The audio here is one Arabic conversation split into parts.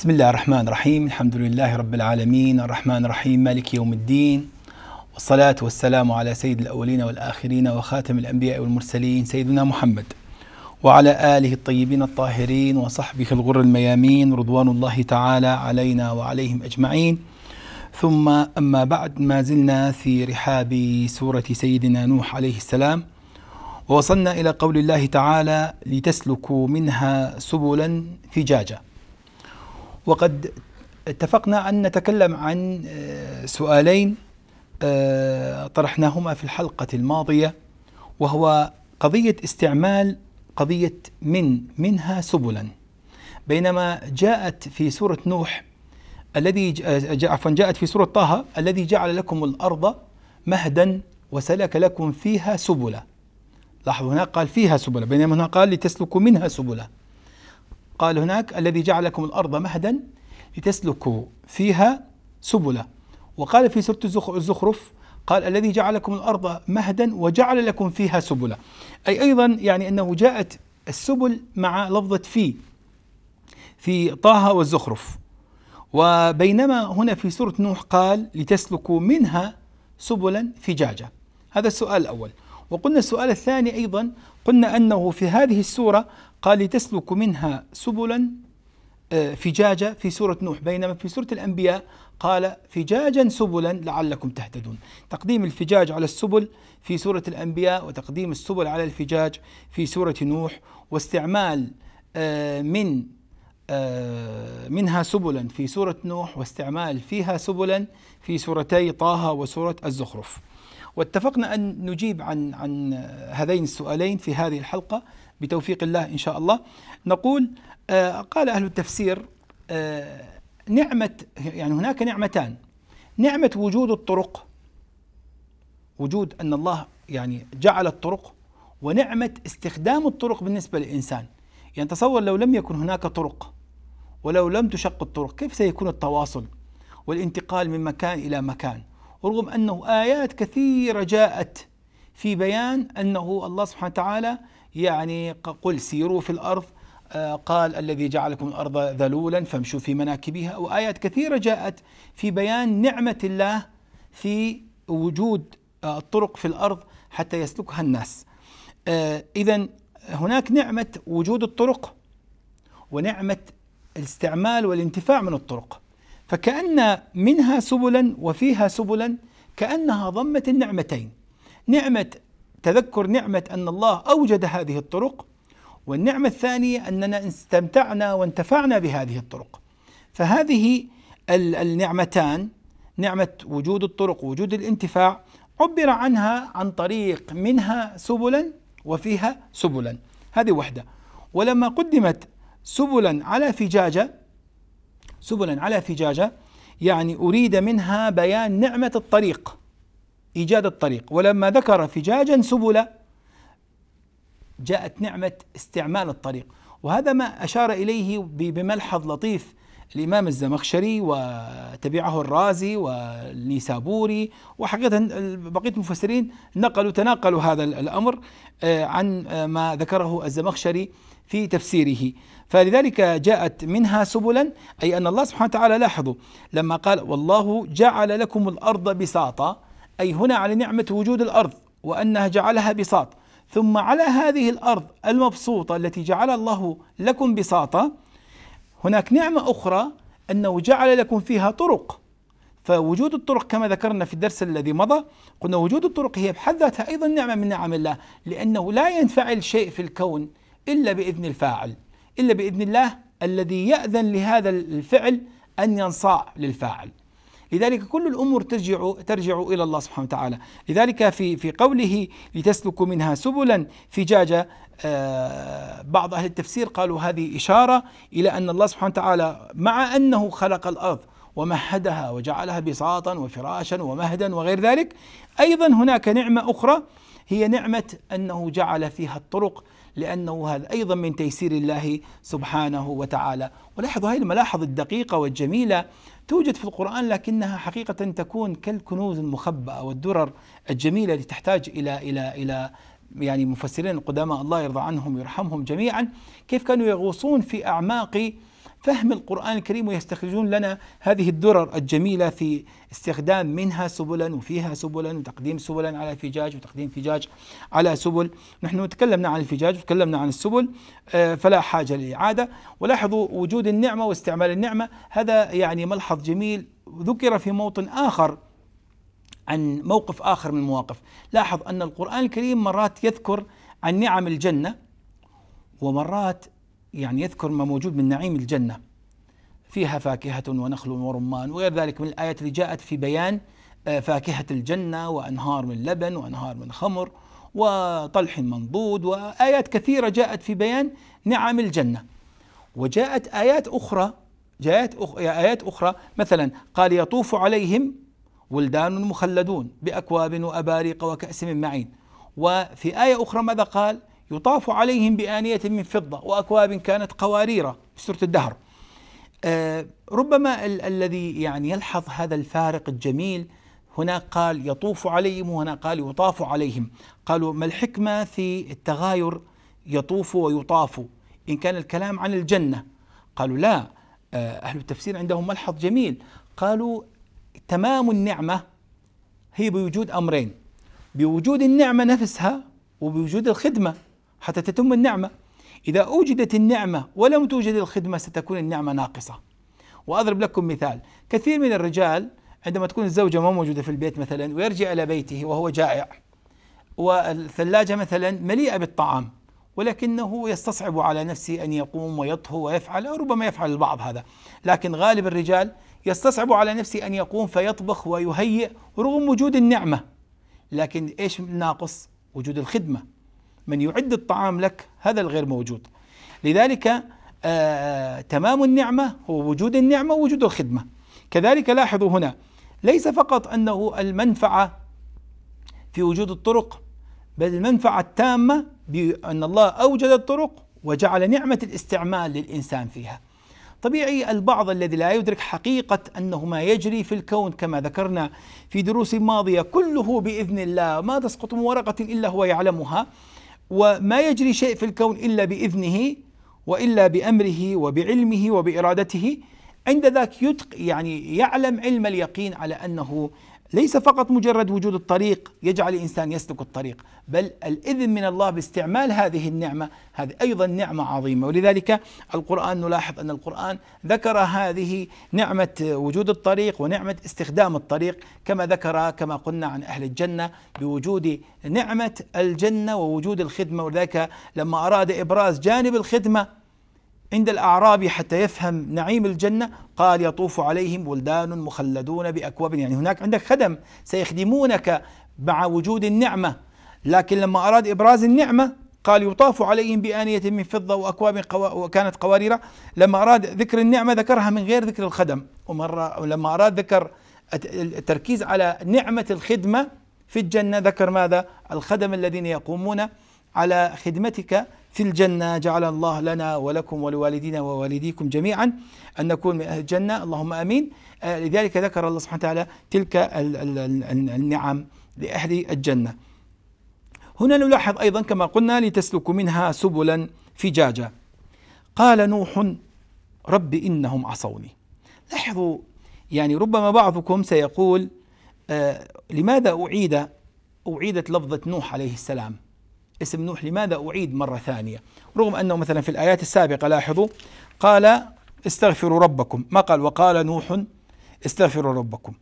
بسم الله الرحمن الرحيم الحمد لله رب العالمين الرحمن الرحيم مالك يوم الدين والصلاة والسلام على سيد الأولين والآخرين وخاتم الأنبياء والمرسلين سيدنا محمد وعلى آله الطيبين الطاهرين وصحبه الغر الميامين رضوان الله تعالى علينا وعليهم أجمعين ثم أما بعد ما زلنا في رحاب سورة سيدنا نوح عليه السلام ووصلنا إلى قول الله تعالى لتسلكوا منها سبلا فجاجا وقد اتفقنا أن نتكلم عن آه، سؤالين آه، طرحناهما في الحلقة الماضية وهو قضية استعمال قضية من منها سبلا. بينما جاءت في سورة نوح الذي عفوا جاءت في سورة طه الذي جعل لكم الأرض مهدا وسلك لكم فيها سبلا. لاحظوا هناك قال فيها سبلا بينما هنا قال لتسلكوا منها سبلا. قال هناك الذي جعل لكم الأرض مهدا لتسلكوا فيها سبلا. وقال في سورة الزخرف قال الذي جعل لكم الأرض مهدا وجعل لكم فيها سبلا. أي أيضا يعني أنه جاءت السبل مع لفظة في في طه والزخرف. وبينما هنا في سورة نوح قال لتسلكوا منها سبلا فجاجة هذا السؤال الأول. وقلنا السؤال الثاني أيضا قلنا أنه في هذه السورة قال لتسلكوا منها سبلا آه، فجاجة في سورة نوح بينما في سورة الأنبياء قال فجاجا سبلا لعلكم تهتدون. تقديم الفجاج على السبل في سورة الأنبياء وتقديم السبل على الفجاج في سورة نوح واستعمال آه، من آه، منها سبلا في سورة نوح واستعمال فيها سبلا في سورتي طه وسورة الزخرف. واتفقنا أن نجيب عن عن هذين السؤالين في هذه الحلقة بتوفيق الله إن شاء الله. نقول آه، قال أهل التفسير آه، نعمة يعني هناك نعمتان. نعمة وجود الطرق وجود أن الله يعني جعل الطرق ونعمة استخدام الطرق بالنسبة للإنسان. يعني تصور لو لم يكن هناك طرق ولو لم تشق الطرق كيف سيكون التواصل والانتقال من مكان إلى مكان؟ ورغم أنه آيات كثيرة جاءت في بيان أنه الله سبحانه وتعالى يعني قل سيروا في الأرض آه، قال الذي جعلكم الأرض ذلولا فامشوا في مناكبها. وآيات كثيرة جاءت في بيان نعمة الله في وجود آه، الطرق في الأرض حتى يسلكها الناس. آه، إذا هناك نعمة وجود الطرق ونعمة الاستعمال والانتفاع من الطرق. فكأن منها سبلا وفيها سبلا كأنها ضمت النعمتين. نعمة تذكر نعمة أن الله أوجد هذه الطرق والنعمة الثانية أننا استمتعنا وانتفعنا بهذه الطرق. فهذه النعمتان نعمة وجود الطرق ووجود الانتفاع عبر عنها عن طريق منها سبلا وفيها سبلا. هذه وحدة. ولما قدمت سبلا على فجاجة سبلا على فجاجة يعني أريد منها بيان نعمة الطريق إيجاد الطريق. ولما ذكر فجاجا سبلا جاءت نعمة استعمال الطريق. وهذا ما أشار إليه بملحظ لطيف الإمام الزمخشري وتبعه الرازي والنيسابوري. وحقيقة بقية المفسرين نقلوا تناقلوا هذا الأمر آه، عن آه، ما ذكره الزمخشري في تفسيره. فلذلك جاءت منها سبلا أي أن الله سبحانه وتعالى لاحظوا لما قال والله جعل لكم الأرض بساطا أي هنا على نعمة وجود الأرض وأنها جعلها بساط. ثم على هذه الأرض المبسوطة التي جعل الله لكم بساطة هناك نعمة أخرى أنه جعل لكم فيها طرق. فوجود الطرق كما ذكرنا في الدرس الذي مضى قلنا وجود الطرق هي بحد ذاتها أيضا نعمة من نعم الله لأنه لا ينفعل شيء في الكون إلا بإذن الفاعل. إلا بإذن الله الذي يأذن لهذا الفعل أن ينصاع للفاعل. لذلك كل الأمور ترجع ترجع إلى الله سبحانه وتعالى، لذلك في في قوله لتسلكوا منها سبلا فجاجه آه بعض أهل التفسير قالوا هذه إشارة إلى أن الله سبحانه وتعالى مع أنه خلق الأرض ومهدها وجعلها بساطا وفراشا ومهدا وغير ذلك، أيضا هناك نعمة أخرى هي نعمة أنه جعل فيها الطرق لأنه هذا أيضا من تيسير الله سبحانه وتعالى. ولاحظوا هذه الملاحظ الدقيقة والجميلة توجد في القرآن لكنها حقيقة تكون كالكنوز المخبأة والدرر الجميلة التي تحتاج إلى إلى إلى يعني مفسرين القدماء الله يرضى عنهم ويرحمهم جميعا. كيف كانوا يغوصون في أعماق فهم القرآن الكريم ويستخرجون لنا هذه الدرر الجميلة في استخدام منها سبلا وفيها سبلا وتقديم سبلا على فجاج وتقديم فجاج على سبل. نحن تكلمنا عن الفجاج وتكلمنا عن السبل آه، فلا حاجة للإعادة. ولاحظوا وجود النعمة واستعمال النعمة هذا يعني ملحظ جميل. ذكر في موطن آخر عن موقف آخر من المواقف. لاحظ أن القرآن الكريم مرات يذكر عن نعم الجنة ومرات يعني يذكر ما موجود من نعيم الجنة. فيها فاكهة ونخل ورمان وغير ذلك من الآيات اللي جاءت في بيان آه، فاكهة الجنة وأنهار من لبن وأنهار من خمر وطلح منضود وآيات كثيرة جاءت في بيان نعم الجنة. وجاءت آيات أخرى جاءت. آيات أخرى مثلا قال يطوف عليهم ولدان مخلدون بأكواب وأباريق وكأس من معين. وفي آية أخرى ماذا قال؟ يطاف عليهم بآنية من فضة وأكواب كانت قوارير في سورة الدهر. آه ربما ال- الذي يعني يلحظ هذا الفارق الجميل هناك قال يطوف عليهم وهنا قال يطاف عليهم. قالوا ما الحكمة في التغاير يطوف ويطاف؟ إن كان الكلام عن الجنة. قالوا لا آه أهل التفسير عندهم ملحظ جميل. قالوا تمام النعمة هي بوجود أمرين بوجود النعمة نفسها وبوجود الخدمة. حتى تتم النعمة. إذا أوجدت النعمة ولم توجد الخدمة ستكون النعمة ناقصة. وأضرب لكم مثال. كثير من الرجال عندما تكون الزوجة ما موجودة في البيت مثلا ويرجع إلى بيته وهو جائع والثلاجة مثلا مليئة بالطعام ولكنه يستصعب على نفسه أن يقوم ويطهو ويفعل أو ربما يفعل البعض هذا. لكن غالب الرجال يستصعب على نفسه أن يقوم فيطبخ ويهيئ رغم وجود النعمة. لكن إيش الناقص وجود الخدمة. من يعد الطعام لك هذا الغير موجود. لذلك آه تمام النعمة هو وجود النعمة ووجود الخدمة. كذلك لاحظوا هنا ليس فقط أنه المنفعة في وجود الطرق بل المنفعة التامة بأن الله أوجد الطرق وجعل نعمة الاستعمال للإنسان فيها. طبيعي البعض الذي لا يدرك حقيقة أنه ما يجري في الكون كما ذكرنا في دروس ماضية كله بإذن الله ما تسقط من ورقة إلا هو يعلمها. وما يجري شيء في الكون إلا بإذنه وإلا بأمره وبعلمه وبإرادته. عند ذاك يتق يعني يعلم علم اليقين على أنه ليس فقط مجرد وجود الطريق يجعل الإنسان يسلك الطريق، بل الإذن من الله باستعمال هذه النعمة، هذه أيضا نعمة عظيمة، ولذلك القرآن نلاحظ أن القرآن ذكر هذه نعمة وجود الطريق ونعمة استخدام الطريق، كما ذكر كما قلنا عن أهل الجنة بوجود نعمة الجنة ووجود الخدمة، ولذلك لما أراد إبراز جانب الخدمة عند الأعرابي حتى يفهم نعيم الجنة قال يطوف عليهم ولدان مخلدون بأكواب. يعني هناك عندك خدم سيخدمونك مع وجود النعمة. لكن لما أراد إبراز النعمة قال يطاف عليهم بآنية من فضة وأكواب وكانت قوارير. لما أراد ذكر النعمة ذكرها من غير ذكر الخدم. ومرة لما أراد ذكر التركيز على نعمة الخدمة في الجنة ذكر ماذا؟ الخدم الذين يقومون على خدمتك في الجنة. جعل الله لنا ولكم ولوالدينا ووالديكم جميعا أن نكون من أهل الجنة. اللهم آمين. آه، لذلك ذكر الله سبحانه وتعالى تلك النعم لأهل الجنة. هنا نلاحظ أيضا كما قلنا لتسلكوا منها سبلا فجاجا. قال نوح رب إنهم عصوني. لاحظوا يعني ربما بعضكم سيقول آه لماذا أعيد أعيدت لفظة نوح عليه السلام؟ اسم نوح لماذا أعيد مرة ثانية؟ رغم أنه مثلا في الآيات السابقة لاحظوا قال استغفروا ربكم. ما قال؟ وقال نوح استغفروا ربكم.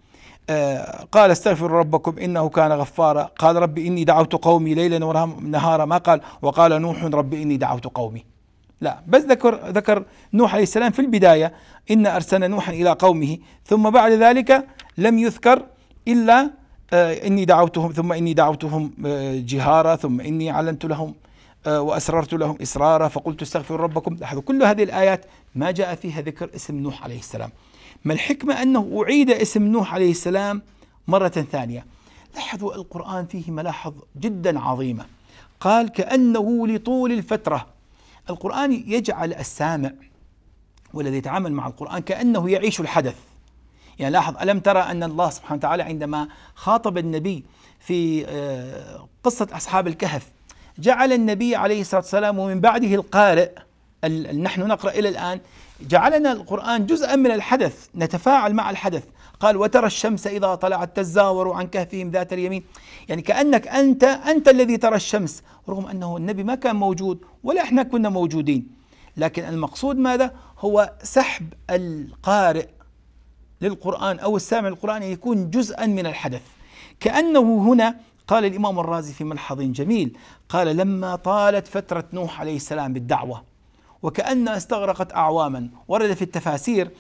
آه قال استغفروا ربكم إنه كان غفارا. قال رب إني دعوت قومي ليلا ونهارا ما قال؟ وقال نوح رب إني دعوت قومي. لا بس ذكر ذكر نوح عليه السلام في البداية إن ارسلنا نوحا إلى قومه ثم بعد ذلك لم يذكر آه، إني دعوتهم ثم إني دعوتهم آه، جهارا ثم إني علنت لهم آه، وأسررت لهم إسرارا فقلت استغفروا ربكم. لاحظوا كل هذه الآيات ما جاء فيها ذكر اسم نوح عليه السلام. ما الحكمة أنه أعيد اسم نوح عليه السلام مرة ثانية؟ لاحظوا القرآن فيه ملاحظ جدا عظيمة. قال كأنه لطول الفترة. القرآن يجعل السامع والذي يتعامل مع القرآن كأنه يعيش الحدث. يعني لاحظ ألم ترى أن الله سبحانه وتعالى عندما خاطب النبي في آه، قصة أصحاب الكهف جعل النبي عليه الصلاة والسلام ومن بعده القارئ نحن نقرأ إلى الآن جعلنا القرآن جزءا من الحدث نتفاعل مع الحدث. قال وترى الشمس إذا طلعت تزاور عن كهفهم ذات اليمين. يعني كأنك أنت أنت الذي ترى الشمس رغم أنه النبي ما كان موجود ولا إحنا كنا موجودين. لكن المقصود ماذا؟ هو سحب القارئ للقرآن أو السامع للقرآن يكون جزءا من الحدث. كأنه هنا قال الإمام الرازي في ملحظ جميل قال لما طالت فترة نوح عليه السلام بالدعوة وكأنها استغرقت أعواما ورد في التفاسير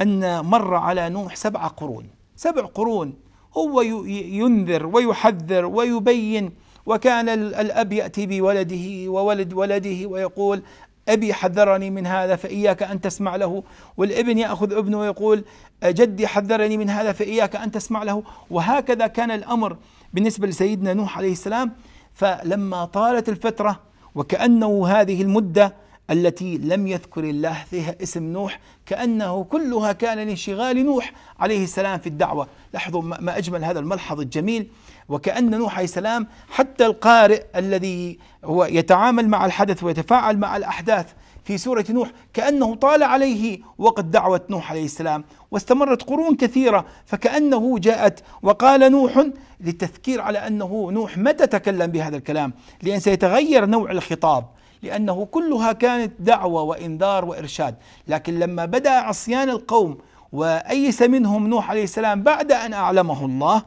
أن مر على نوح سبع قرون. سبع قرون هو ينذر ويحذر ويبين وكان الأب يأتي بولده وولد ولده ويقول أبي حذرني من هذا فإياك أن تسمع له. والابن يأخذ ابنه ويقول جدي حذرني من هذا فإياك أن تسمع له. وهكذا كان الأمر بالنسبة لسيدنا نوح عليه السلام. فلما طالت الفترة وكأنه هذه المدة التي لم يذكر الله فيها اسم نوح كأنه كلها كان لانشغال نوح عليه السلام في الدعوة. لاحظوا ما أجمل هذا الملحظ الجميل. وكأن نوح عليه السلام حتى القارئ الذي هو يتعامل مع الحدث ويتفاعل مع الأحداث في سورة نوح كأنه طال عليه وقت دعوة نوح عليه السلام واستمرت قرون كثيرة فكأنه جاءت وقال نوح للتذكير على أنه نوح متى تكلم بهذا الكلام؟ لأن سيتغير نوع الخطاب لأنه كلها كانت دعوة وإنذار وإرشاد. لكن لما بدأ عصيان القوم وأيس منهم نوح عليه السلام بعد أن أعلمه الله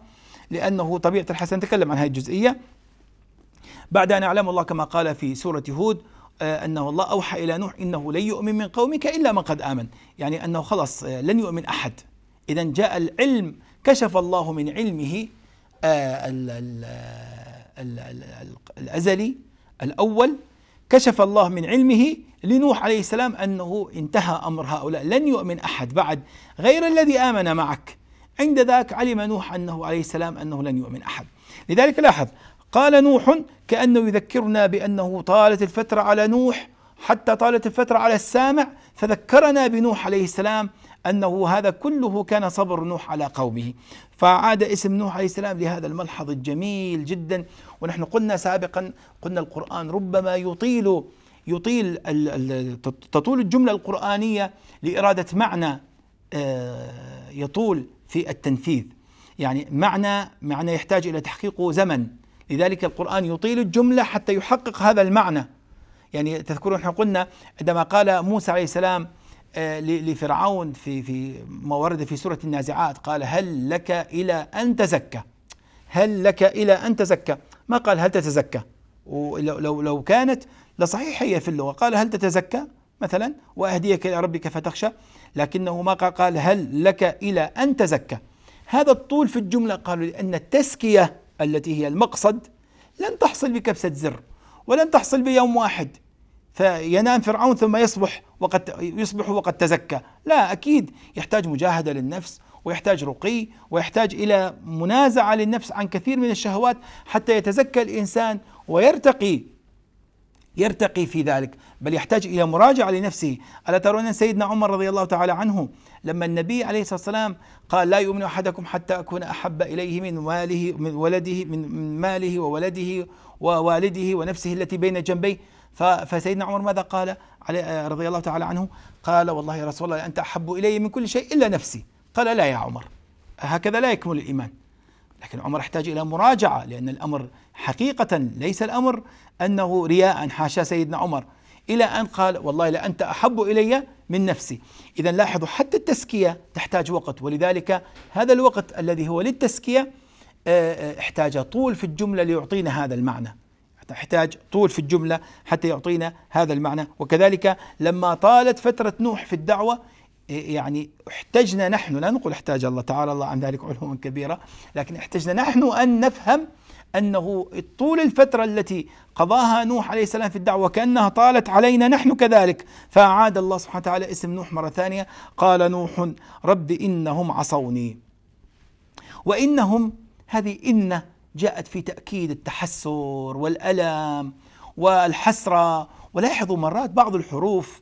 لأنه طبيعة الحسن نتكلم عن هذه الجزئية. بعد أن أعلم الله كما قال في سورة هود آه، أنه الله أوحى إلى نوح إنه لن يؤمن من قومك إلا من قد آمن. يعني أنه خلص آه، لن يؤمن أحد. إذا جاء العلم كشف الله من علمه آه، الأزلي الأول. كشف الله من علمه لنوح عليه السلام أنه انتهى أمر هؤلاء لن يؤمن أحد بعد. غير الذي آمن معك. عند ذاك علم نوح أنه عليه السلام أنه لن يؤمن أحد. لذلك لاحظ قال نوح كأنه يذكرنا بأنه طالت الفترة على نوح حتى طالت الفترة على السامع فذكرنا بنوح عليه السلام أنه هذا كله كان صبر نوح على قومه. فعاد اسم نوح عليه السلام لهذا الملحظ الجميل جدا. ونحن قلنا سابقا قلنا القرآن ربما يطيل يطيل تطول الجملة القرآنية لإرادة معنى آه، يطول في التنفيذ. يعني معنى معنى يحتاج إلى تحقيق زمن. لذلك القرآن يطيل الجملة حتى يحقق هذا المعنى. يعني تذكرون إحنا قلنا عندما قال موسى عليه السلام آه، لفرعون في في ما ورد في سورة النازعات قال هل لك إلى أن تزكى؟ هل لك إلى أن تزكى؟ ما قال هل تتزكى؟ ولو لو لو كانت لصحيح هي في اللغة. قال هل تتزكى؟ مثلا وأهديك إلى ربك فتخشى. لكنه ما قال هل لك إلى أن تزكى. هذا الطول في الجملة قالوا لأن التزكية التي هي المقصد لن تحصل بكبسة زر ولن تحصل بيوم واحد. فينام فرعون ثم يصبح وقد يصبح وقد تزكى. لا أكيد يحتاج مجاهدة للنفس ويحتاج رقي ويحتاج إلى منازعة للنفس عن كثير من الشهوات حتى يتزكى الإنسان ويرتقي يرتقي في ذلك بل يحتاج إلى مراجعة لنفسه. ألا ترون أن سيدنا عمر رضي الله تعالى عنه لما النبي عليه الصلاة والسلام قال لا يؤمن أحدكم حتى أكون أحب إليه من ماله من ولده من ماله وولده ووالده ونفسه التي بين جنبيه. فسيدنا عمر ماذا قال رضي الله تعالى عنه؟ قال والله يا رسول الله أنت أحب إلي من كل شيء إلا نفسي. قال لا يا عمر هكذا لا يكمل الإيمان. لكن عمر احتاج إلى مراجعة لأن الأمر حقيقة ليس الأمر أنه رياء حاشا سيدنا عمر. إلى أن قال والله لأنت أحب إلي من نفسي. إذا لاحظوا حتى التزكية تحتاج وقت ولذلك هذا الوقت الذي هو للتزكية آه، آه، احتاج طول في الجملة ليعطينا هذا المعنى. تحتاج طول في الجملة حتى يعطينا هذا المعنى. وكذلك لما طالت فترة نوح في الدعوة يعني احتجنا نحن لا نقول احتاج الله تعالى الله عن ذلك علوا كبيرة لكن احتجنا نحن أن نفهم أنه طول الفترة التي قضاها نوح عليه السلام في الدعوة كأنها طالت علينا نحن كذلك. فأعاد الله سبحانه وتعالى اسم نوح مرة ثانية قال نوح رب إنهم عصوني. وإنهم هذه إن جاءت في تأكيد التحسر والألم والحسرة. ولاحظوا مرات بعض الحروف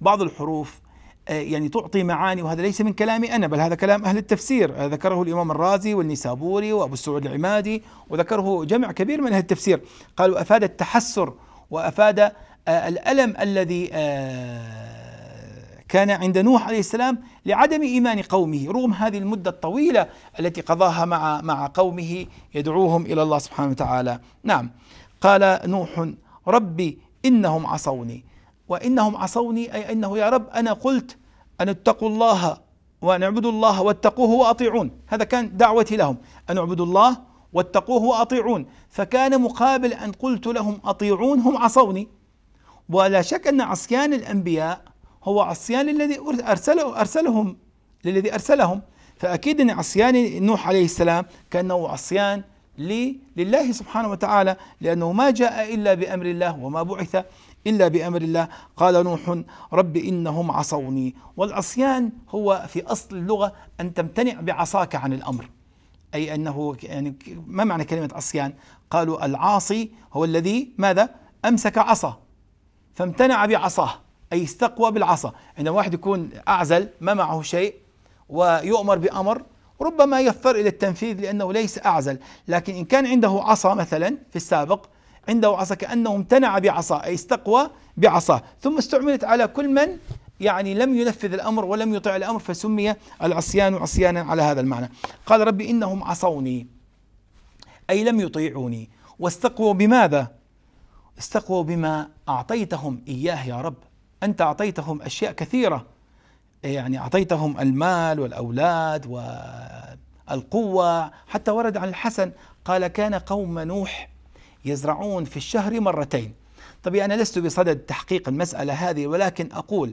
بعض الحروف يعني تعطي معاني وهذا ليس من كلامي أنا بل هذا كلام أهل التفسير. آه، ذكره الإمام الرازي والنيسابوري وأبو السعود العمادي وذكره جمع كبير من أهل التفسير. قالوا أفاد التحسر وأفاد آه، الألم الذي كان عند نوح عليه السلام لعدم إيمان قومه. رغم هذه المدة الطويلة التي قضاها مع مع قومه يدعوهم إلى الله سبحانه وتعالى. نعم. قال نوح ربي إنهم عصوني. وإنهم عصوني أي إنه يا رب أنا قلت أن اتقوا الله وأن اعبدوا الله واتقوه وأطيعون. هذا كان دعوتي لهم أن اعبدوا الله واتقوه وأطيعون. فكان مقابل أن قلت لهم أطيعون هم عصوني. ولا شك أن عصيان الأنبياء هو عصيان الذي ارسله أرسلهم للذي أرسلهم. فأكيد أن عصيان نوح عليه السلام كأنه عصيان لله سبحانه وتعالى لأنه ما جاء إلا بأمر الله وما بعث إلا بأمر الله. قال نوح رب إنهم عصوني. والعصيان هو في أصل اللغة أن تمتنع بعصاك عن الأمر. أي أنه يعني ما معنى كلمة عصيان؟ قالوا العاصي هو الذي ماذا؟ أمسك عصا. فامتنع بعصاه أي استقوى بالعصا. عندما واحد يكون أعزل ما معه شيء ويؤمر بأمر ربما يضطر إلى التنفيذ لأنه ليس أعزل. لكن إن كان عنده عصا مثلا في السابق عنده عصا كانه امتنع بعصا أي استقوى بعصاه ثم استعملت على كل من يعني لم ينفذ الأمر ولم يطع الأمر فسمي العصيان عصيانا على هذا المعنى. قال ربي إنهم عصوني أي لم يطيعوني. واستقووا بماذا؟ استقووا بما أعطيتهم إياه يا رب. أنت أعطيتهم أشياء كثيرة. يعني أعطيتهم المال والأولاد والقوة حتى ورد عن الحسن قال كان قوم نوح يزرعون في الشهر مرتين. طبعا أنا لست بصدد تحقيق المسألة هذه ولكن أقول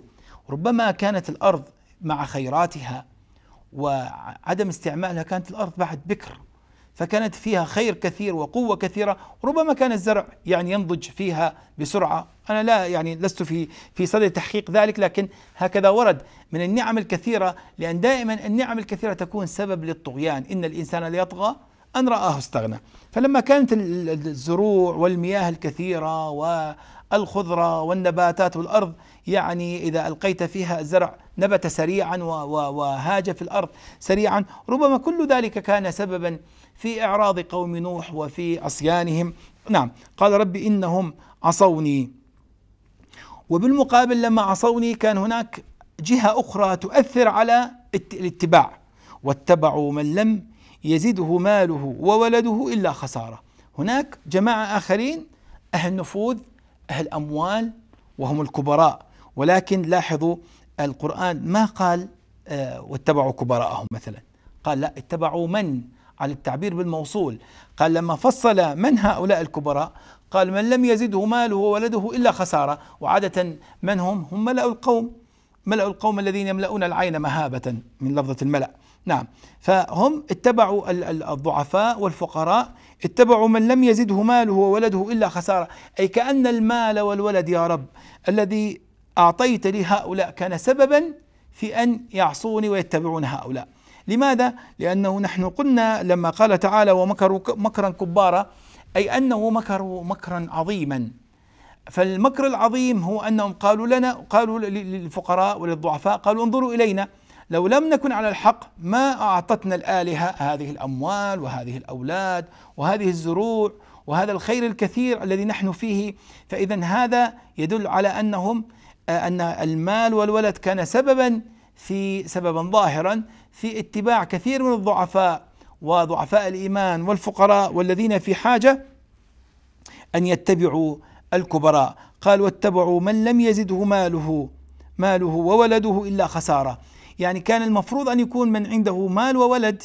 ربما كانت الأرض مع خيراتها وعدم استعمالها كانت الأرض بعد بكر فكانت فيها خير كثير وقوة كثيرة ربما كان الزرع يعني ينضج فيها بسرعة. أنا لا يعني لست في في صدد تحقيق ذلك لكن هكذا ورد من النعم الكثيرة لأن دائما النعم الكثيرة تكون سبب للطغيان. إن الإنسان ليطغى أن رآه استغنى. فلما كانت الزروع والمياه الكثيرة والخضرة والنباتات والأرض يعني إذا ألقيت فيها الزرع نبت سريعا وهاج في الأرض سريعا ربما كل ذلك كان سببا في إعراض قوم نوح وفي عصيانهم. نعم قال رب إنهم عصوني. وبالمقابل لما عصوني كان هناك جهة أخرى تؤثر على الاتباع. واتبعوا من لم يزده ماله وولده إلا خسارة. هناك جماعة آخرين أهل نفوذ أهل أموال وهم الكبراء. ولكن لاحظوا القرآن ما قال آه واتبعوا كبراءهم مثلا. قال لا اتبعوا من؟ على التعبير بالموصول. قال لما فصل من هؤلاء الكبراء قال من لم يزده ماله وولده إلا خسارة. وعادة من هم؟ هم ملأ القوم. ملأ القوم الذين يملؤون العين مهابة من لفظة الملأ. نعم. فهم اتبعوا الضعفاء والفقراء اتبعوا من لم يزده ماله وولده إلا خسارة. أي كأن المال والولد يا رب الذي أعطيت لهؤلاء كان سببا في أن يعصوني ويتبعون هؤلاء. لماذا؟ لأنه نحن قلنا لما قال تعالى ومكروا مكرا كبارا أي أنه مكروا مكرا عظيما. فالمكر العظيم هو أنهم قالوا لنا قالوا للفقراء وللضعفاء قالوا انظروا إلينا. لو لم نكن على الحق ما أعطتنا الآلهة هذه الأموال وهذه الأولاد وهذه الزروع وهذا الخير الكثير الذي نحن فيه. فإذا هذا يدل على أنهم أن المال والولد كان سببا في سببا ظاهرا في اتباع كثير من الضعفاء وضعفاء الإيمان والفقراء والذين في حاجة أن يتبعوا الكبراء. قال واتبعوا من لم يزده ماله ماله وولده إلا خسارة. يعني كان المفروض أن يكون من عنده مال وولد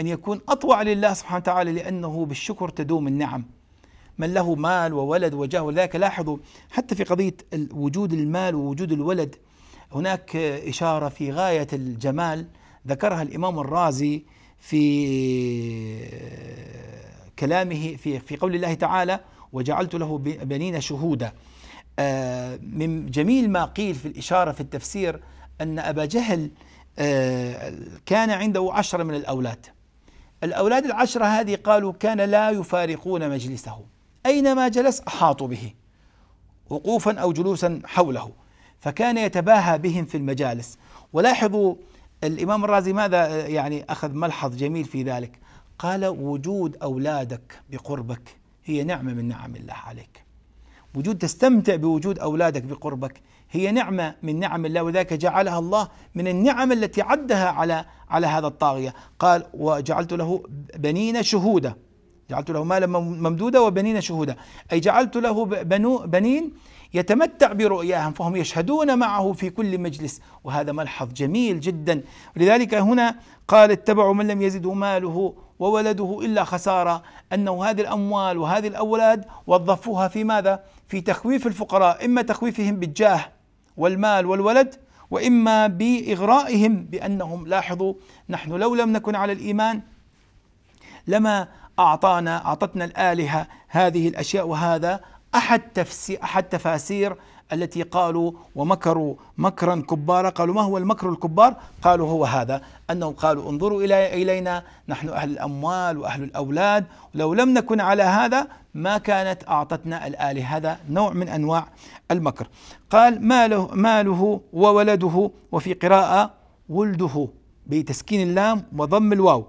أن يكون أطوع لله سبحانه وتعالى لأنه بالشكر تدوم النعم. من له مال وولد وجاه ولذلك لاحظوا حتى في قضية وجود المال ووجود الولد هناك إشارة في غاية الجمال ذكرها الإمام الرازي في كلامه في في قول الله تعالى وجعلت له بنين شهودا. آه، من جميل ما قيل في الإشارة في التفسير أن أبا جهل آه، كان عنده عشرة من الأولاد. الأولاد العشرة هذه قالوا كان لا يفارقون مجلسه. أينما جلس؟ أحاطوا به وقوفا أو جلوسا حوله. فكان يتباهى بهم في المجالس. ولاحظوا الإمام الرازي ماذا يعني أخذ ملحظ جميل في ذلك. قال وجود أولادك بقربك هي نعمة من نعم الله عليك. وجود تستمتع بوجود أولادك بقربك هي نعمة من نعم الله وذلك جعلها الله من النعم التي عدها على على هذا الطاغية. قال وجعلت له بنين شهودا جعلت له مالا ممدودا وبنين شهودا أي جعلت له بنو بنين يتمتع برؤياهم فهم يشهدون معه في كل مجلس. وهذا ملحظ جميل جدا. ولذلك هنا قال اتبعوا من لم يزده ماله وولده إلا خسارة. أنه هذه الأموال وهذه الأولاد وظفوها في ماذا؟ في تخويف الفقراء إما تخويفهم بالجاه والمال والولد وإما بإغرائهم بأنهم لاحظوا نحن لو لم نكن على الإيمان لما أعطانا أعطتنا الآلهة هذه الأشياء وهذا أحد تفسير أحد تفاسير التي قالوا ومكروا مكرا كبارا قالوا ما هو المكر الكبار؟ قالوا هو هذا أنهم قالوا انظروا إلى إلينا نحن أهل الأموال وأهل الأولاد لو لم نكن على هذا ما كانت أعطتنا الآلهة. هذا نوع من أنواع المكر. قال ماله ماله وولده وفي قراءة ولده بتسكين اللام وضم الواو.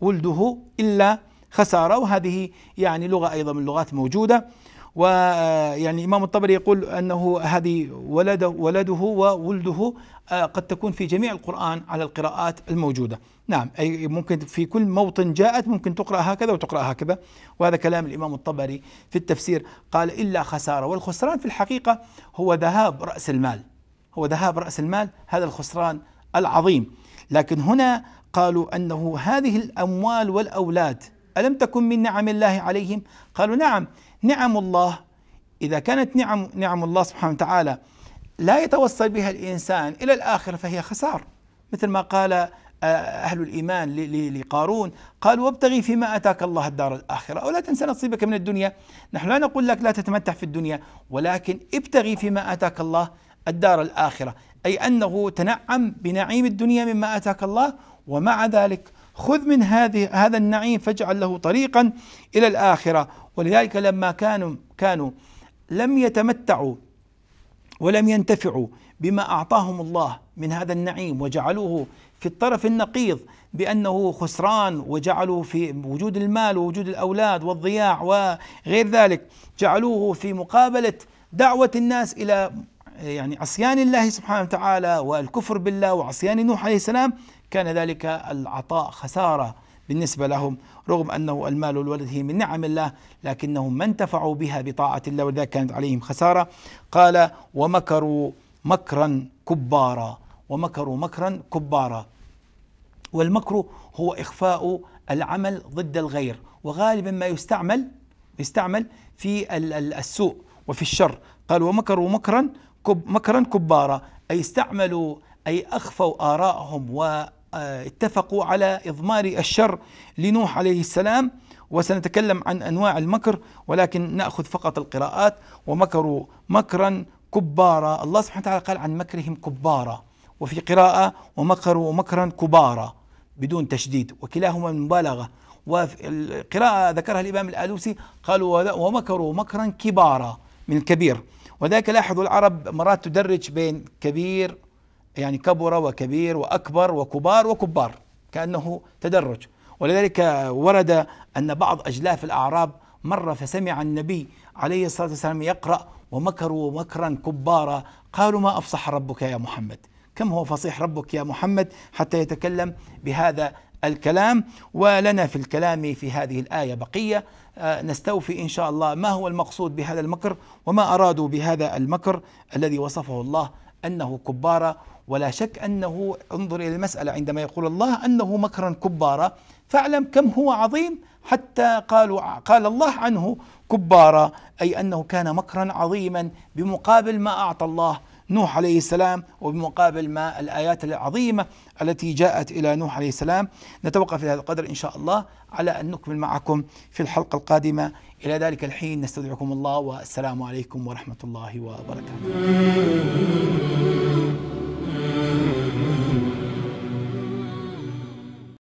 ولده إلا خسارة وهذه يعني لغة أيضا من اللغات موجودة. ويعني الإمام الطبري يقول أنه هذه ولده ولده وولده آه، قد تكون في جميع القرآن على القراءات الموجودة. نعم أي ممكن في كل موطن جاءت ممكن تقرأ هكذا وتقرأ هكذا. وهذا كلام الإمام الطبري في التفسير. قال إلا خسارة. والخسران في الحقيقة هو ذهاب رأس المال. هو ذهاب رأس المال هذا الخسران العظيم. لكن هنا قالوا أنه هذه الأموال والأولاد ألم تكن من نعم الله عليهم؟ قالوا نعم. نعم الله إذا كانت نعم نعم الله سبحانه وتعالى لا يتوصل بها الإنسان إلى الآخرة فهي خسار. مثل ما قال آه، أهل الإيمان لقارون قال وابتغي فيما أتاك الله الدار الآخرة ولا تنسى نصيبك من الدنيا. نحن لا نقول لك لا تتمتع في الدنيا ولكن ابتغي فيما أتاك الله الدار الآخرة. أي أنه تنعم بنعيم الدنيا مما أتاك الله ومع ذلك خذ من هذه هذا النعيم فاجعل له طريقا إلى الآخرة. ولذلك لما كانوا كانوا لم يتمتعوا ولم ينتفعوا بما أعطاهم الله من هذا النعيم وجعلوه في الطرف النقيض بأنه خسران وجعلوا في وجود المال ووجود الأولاد والضياع وغير ذلك جعلوه في مقابلة دعوة الناس إلى يعني عصيان الله سبحانه وتعالى والكفر بالله وعصيان نوح عليه السلام كان ذلك العطاء خسارة. بالنسبة لهم رغم أنه المال والولد هي من نعم الله لكنهم ما انتفعوا بها بطاعة الله ولذلك كانت عليهم خسارة. قال ومكروا مكرا كبارا ومكروا مكرا كبارا. والمكر هو إخفاء العمل ضد الغير وغالبا ما يستعمل يستعمل في السوء وفي الشر. قال ومكروا مكرا كب مكرا كبارا. أي استعملوا أي أخفوا ارائهم و اتفقوا على إضمار الشر لنوح عليه السلام وسنتكلم عن أنواع المكر ولكن نأخذ فقط القراءات. ومكروا مكرا كبارا. الله سبحانه وتعالى قال عن مكرهم كبارا. وفي قراءة ومكروا مكرا كبارا بدون تشديد وكلاهما مبالغة والقراءة ذكرها الإمام الآلوسي قالوا ومكروا مكرا كبارا من الكبير. وذلك لاحظوا العرب مرات تدرج بين كبير يعني كبر وكبير وأكبر وكبار وكبار كأنه تدرج. ولذلك ورد أن بعض أجلاف الأعراب مر فسمع النبي عليه الصلاة والسلام يقرأ ومكروا مكرا كبارا قالوا ما أفصح ربك يا محمد؟ كم هو فصيح ربك يا محمد حتى يتكلم بهذا الكلام؟ ولنا في الكلام في هذه الآية بقية. آه، نستوفي إن شاء الله ما هو المقصود بهذا المكر وما أرادوا بهذا المكر الذي وصفه الله أنه كبارا ولا شك أنه انظر إلى المسألة عندما يقول الله أنه مكرا كبارا فاعلم كم هو عظيم حتى قالوا قال الله عنه كبارا أي أنه كان مكرا عظيما بمقابل ما أعطى الله نوح عليه السلام وبمقابل ما الآيات العظيمة التي جاءت إلى نوح عليه السلام. نتوقف في هذا القدر إن شاء الله على أن نكمل معكم في الحلقة القادمة. إلى ذلك الحين نستودعكم الله والسلام عليكم ورحمة الله وبركاته.